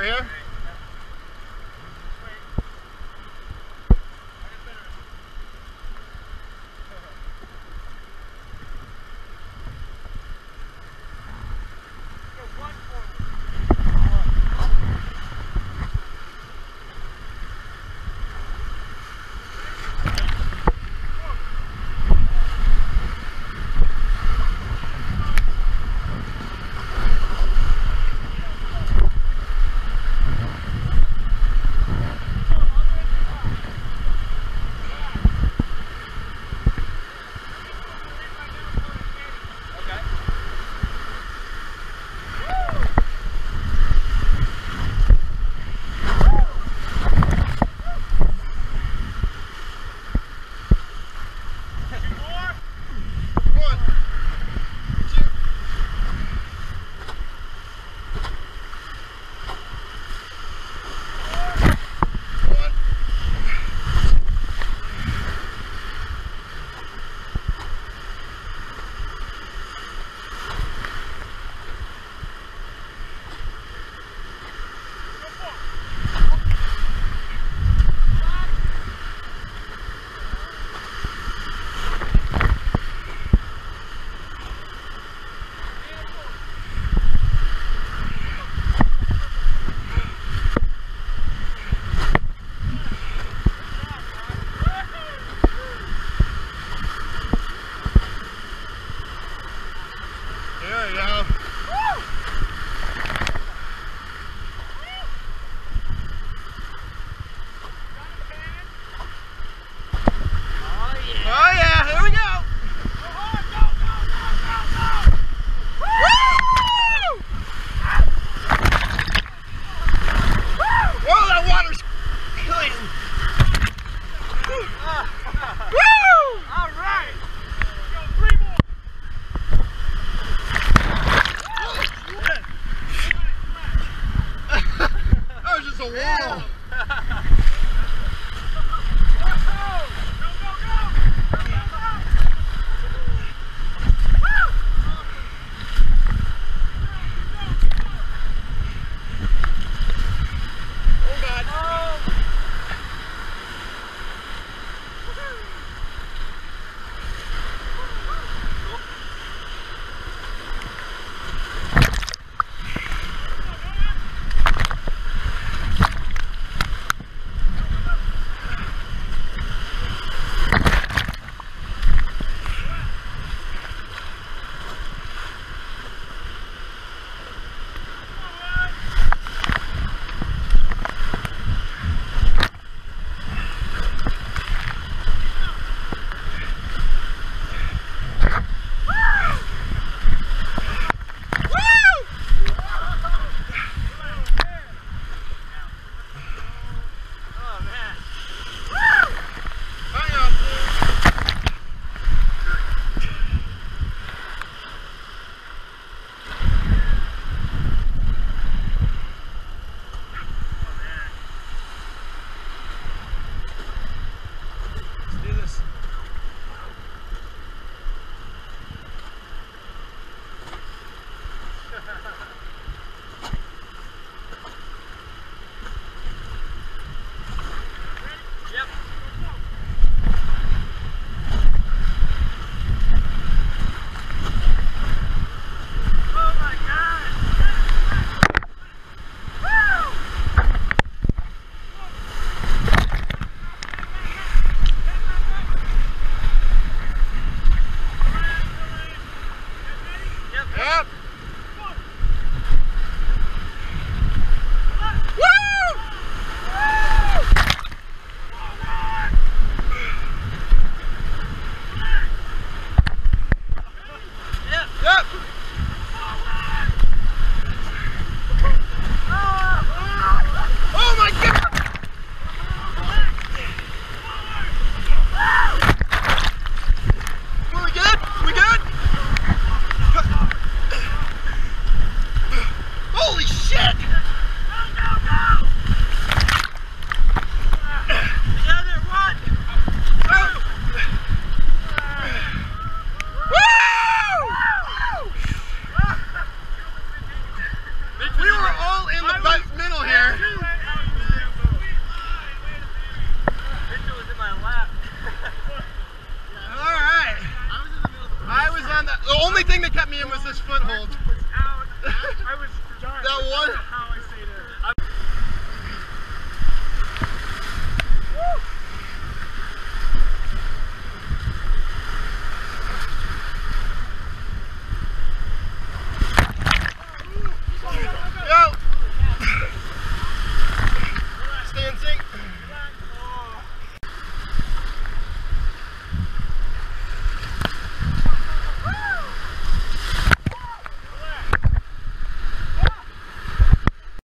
over here. one.